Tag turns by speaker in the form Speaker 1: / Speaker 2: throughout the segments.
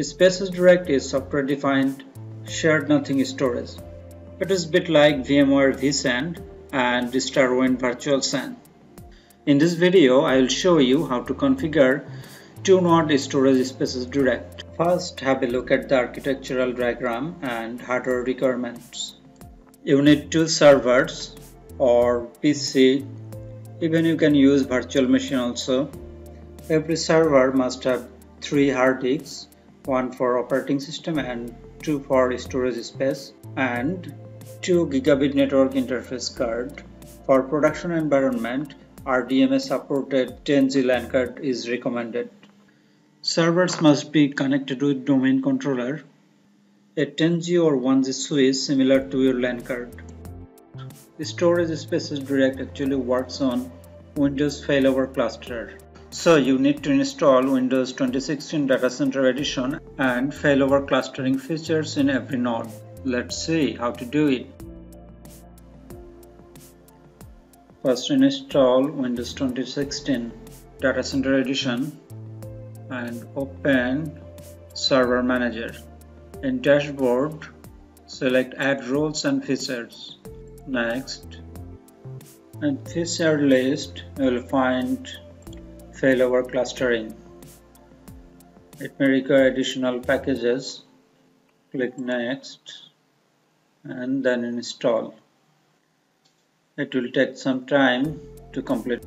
Speaker 1: Spaces Direct is software defined shared nothing storage. It is a bit like VMware vSAN and StarWind Virtual SAN. In this video, I will show you how to configure 2-node storage spaces direct. First, have a look at the architectural diagram and hardware requirements. You need two servers or PC. Even you can use virtual machine also. Every server must have three hard disks, one for operating system and two for storage space and 2 gigabit network interface card. For production environment, RDMA supported 10G LAN card is recommended. Servers must be connected with domain controller, a 10G or 1G switch similar to your LAN card. The Storage Spaces Direct actually works on Windows failover cluster. So you need to install Windows 2016 Data Center Edition and failover clustering features in every node. Let's see how to do it. First install Windows 2016 Data Center Edition and open Server Manager. In Dashboard, select Add Roles and Features. Next, in Feature list, you will find failover clustering. It may require additional packages. Click Next and then install. It will take some time to complete.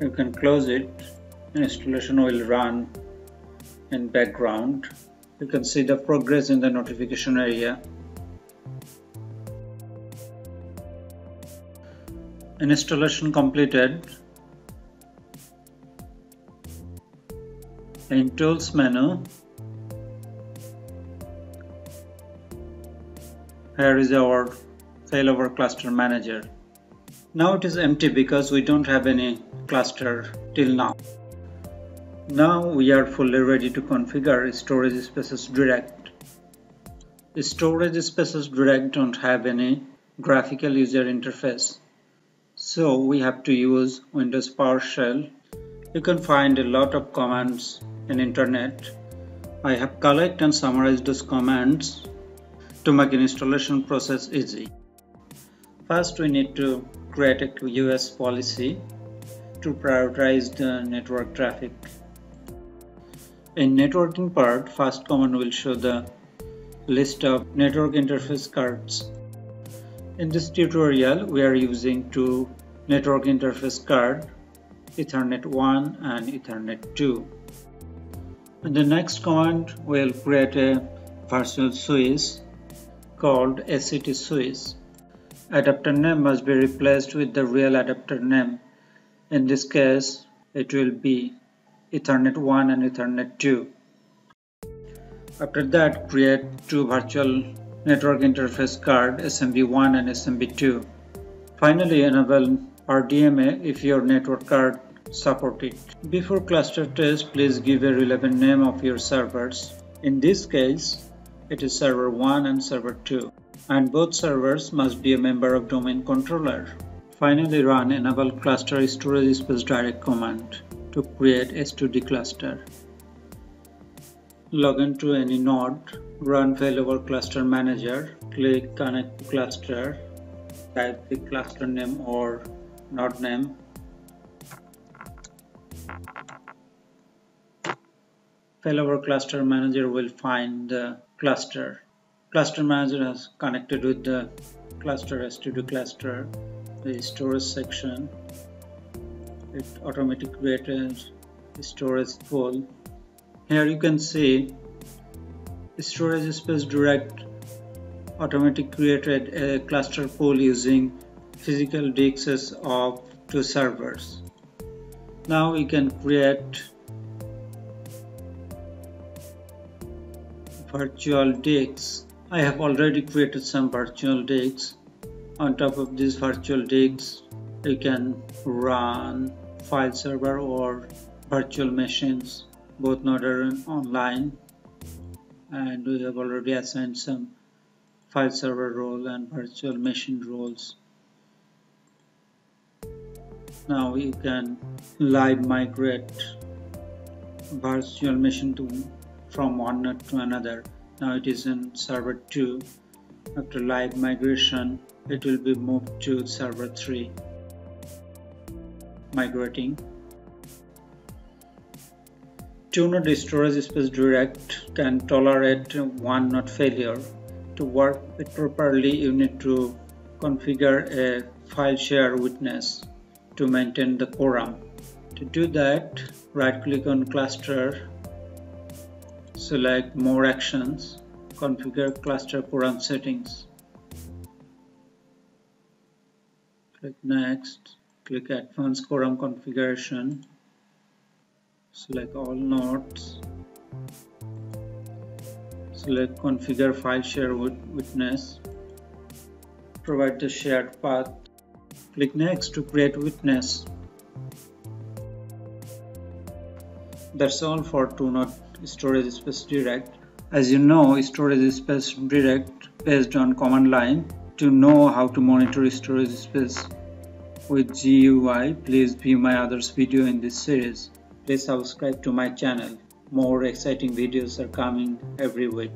Speaker 1: You can close it. Installation will run in background. You can see the progress in the notification area. Installation completed. In Tools menu, here is our failover cluster manager. Now it is empty because we don't have any cluster till now. Now we are fully ready to configure storage spaces direct. Storage spaces direct don't have any graphical user interface. So we have to use Windows PowerShell. You can find a lot of commands in internet. I have collected and summarized those commands to make the installation process easy. First we need to create a QoS policy to prioritize the network traffic. In networking part, first command will show the list of network interface cards. In this tutorial, we are using two network interface card, Ethernet 1 and Ethernet 2. In the next command, we'll create a virtual switch called ACT switch adapter name must be replaced with the real adapter name. In this case, it will be Ethernet 1 and Ethernet 2. After that, create two virtual network interface card SMB1 and SMB2. Finally, enable RDMA if your network card support it. Before cluster test, please give a relevant name of your servers. In this case, it is server 1 and server 2 and both servers must be a member of domain controller. Finally run enable cluster storage space direct command to create S2D cluster. Log into any node, run failover cluster manager, click connect to cluster, type the cluster name or node name. Failover cluster manager will find the cluster. Cluster manager has connected with the cluster S2D cluster the storage section. It automatically created storage pool. Here you can see storage space direct automatically created a cluster pool using physical disks of two servers now we can create virtual disks I have already created some virtual disks. On top of these virtual disks, you can run file server or virtual machines. Both not are online and we have already assigned some file server role and virtual machine roles. Now you can live migrate virtual machine to from one node to another. Now it is in server 2 after live migration it will be moved to server 3 migrating. Two node storage space direct can tolerate one node failure. To work properly you need to configure a file share witness to maintain the quorum. To do that right click on cluster select more actions configure cluster quorum settings. Click next click advanced quorum configuration select all nodes select configure file share with witness provide the shared path click next to create witness. That's all for 2node storage space direct. As you know storage space direct based on command line. To know how to monitor storage space with GUI please view my others video in this series. Please subscribe to my channel. More exciting videos are coming every week